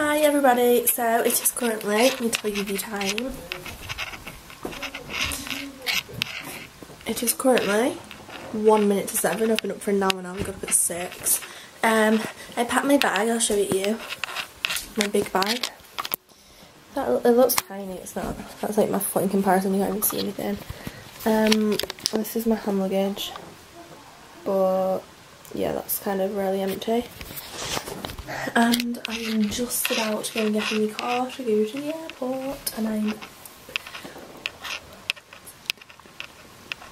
Hi everybody, so it is currently, let me tell you the time. It is currently one minute to seven, I've been up for an hour now, I got up at six. Um, I packed my bag, I'll show it you. My big bag. That, it looks tiny, it's not. That's like my foot in comparison, you can't even see anything. Um, this is my hand luggage. But, yeah, that's kind of really empty and I am just about to go and get in the car to go to the airport and I'm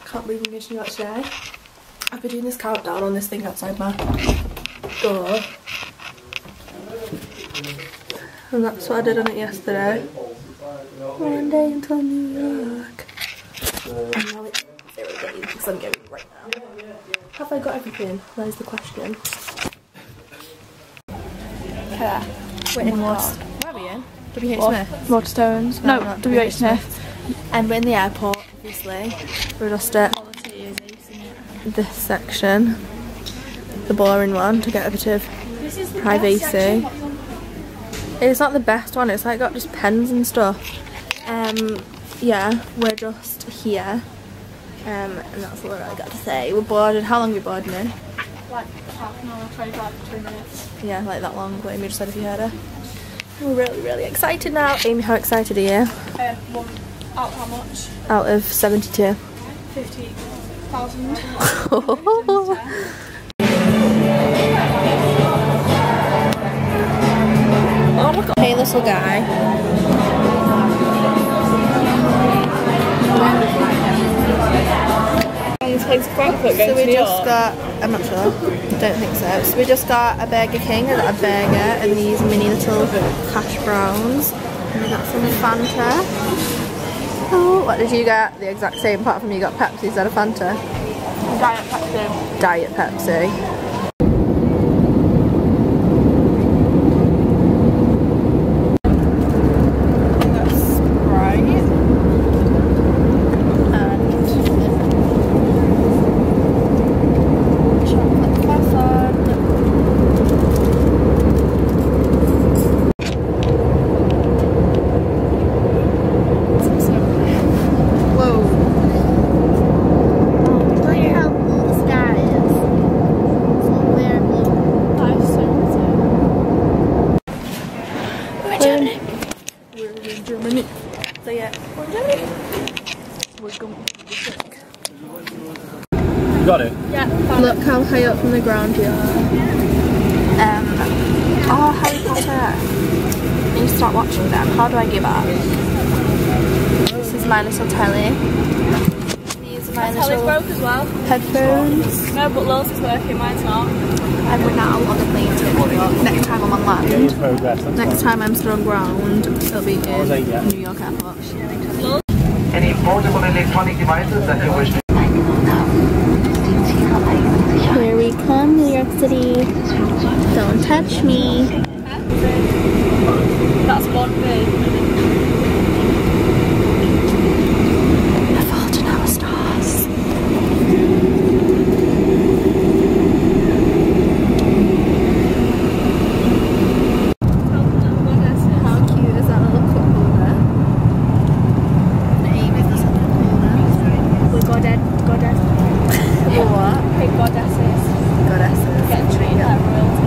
can't believe I'm getting out today. I've been doing this countdown on this thing outside my door and that's what I did on it yesterday. One day until New York. And now it's because I'm going right now. Have I got everything? That is the question. Care. In Where are we in? WH Smith? Waterstones. No, not WH Smith. And we're in the airport, obviously. We're just at this section, the boring one, to get a bit of privacy. It's not the best one, it's like got just pens and stuff. Um, yeah, we're just here. Um, and that's all I got to say. We're boarded. How long are we boarding in? Like half an hour, 25, two minutes. Yeah, like that long, what Amy just said if you heard her. We're really, really excited now. Amy, how excited are you? Uh, one, out how much? Out of 72. 50,000. little my little guy. So we just got, I'm not sure, don't think so. So we just got a Burger King, got a burger and these mini little hash browns. And we got some Fanta. Oh, what did you get? The exact same apart from you got Pepsi instead of Fanta. Diet Pepsi. Diet Pepsi. We're in Germany. So yeah, we're in Germany. We're going to the sick. You got it? Look how high up from the ground you are. Um, oh, Harry Potter. I need to start watching them. How do I give up? This is my little telly. These are my Telly's little broke as well. headphones. No, but Lil's is working, mine's not. And we're now on the plane to New York. Next time I'm on land. In progress. Next fine. time I'm still on ground, it'll be was I, yeah. in New York Airport. Any portable electronic devices that you wish to Here we come, City. Don't touch me. That's one big. The Fault in Our Stars. How cute is that little cup holder? Name is this little holder. We goddess, goddess. What? Big goddesses. Goddesses. Get treated like royalty.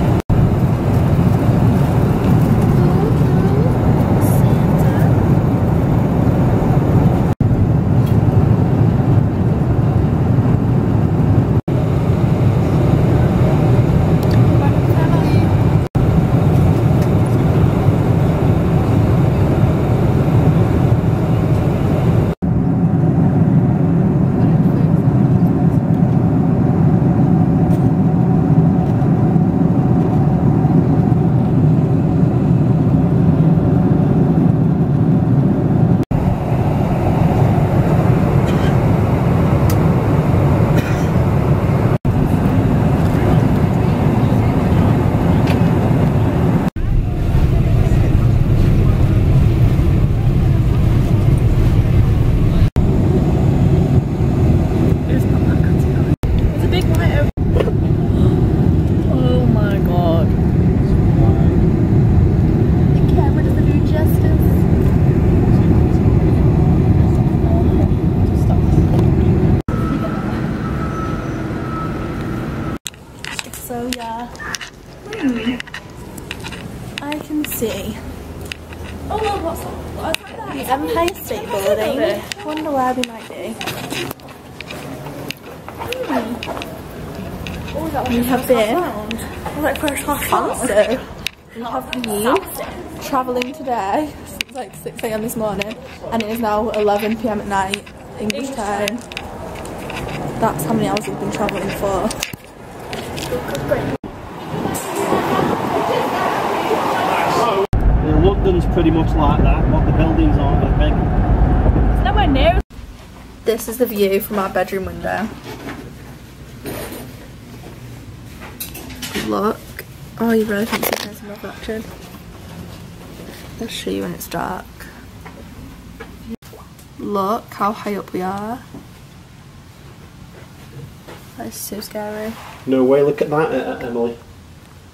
So yeah. Hmm. I can see. Oh look, what's that? What's that? The Empire State Building. I Wonder where we might be. Oh, is that We have been. Oh, like first class also. We have been travelling today since like 6 a.m. this morning, and it is now 11 p.m. at night English time. That's how many hours we've been travelling for. Yeah, London's pretty much like that, but the buildings aren't as big. It's nowhere near. This is the view from our bedroom window. Look. Oh, you really can't see there's a reflection. I'll show you when it's dark. Look how high up we are. That is so scary. No way, look at that, uh, Emily.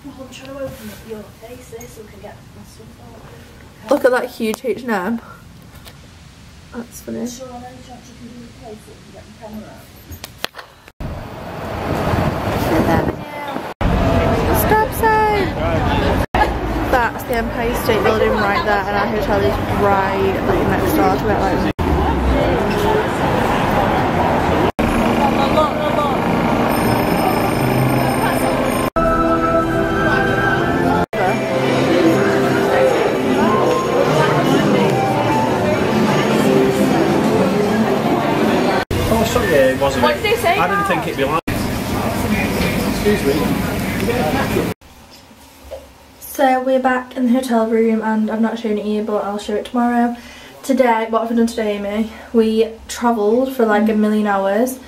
I'm trying to open up your face there so we can get my stuff out. Look at that huge H&M. That's funny. Sure, I know you can do the place so we can get the camera out. Stop sign! That's the Empire State Building right there and our hotel is right like next door to it like didn't think it'd be like. Excuse me. So we're back in the hotel room and I've not shown it you but I'll show it tomorrow. Today, what have we done today Amy? We travelled for like a mm. million hours.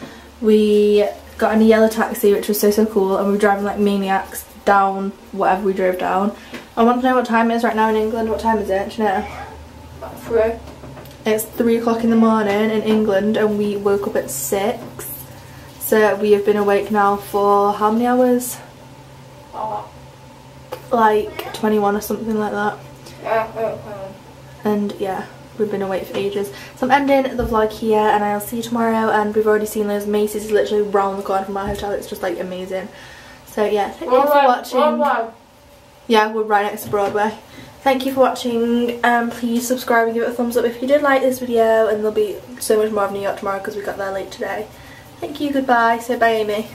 We got in a yellow taxi which was so so cool and we were driving like maniacs down whatever we drove down. I want to know what time it is right now in England. What time is it? Do you know? About three. It's three o'clock in the morning in England and we woke up at six. So we have been awake now for how many hours? Like 21 or something like that. And yeah, we've been awake for ages. So I'm ending the vlog here and I'll see you tomorrow and we've already seen those Macy's is literally round the corner from our hotel. It's just like amazing. So yeah, thank you for watching. Yeah, we're right next to Broadway. Thank you for watching. Um, please subscribe and give it a thumbs up if you did like this video and there'll be so much more of New York tomorrow because we got there late today. Thank you, goodbye. Say bye Amy.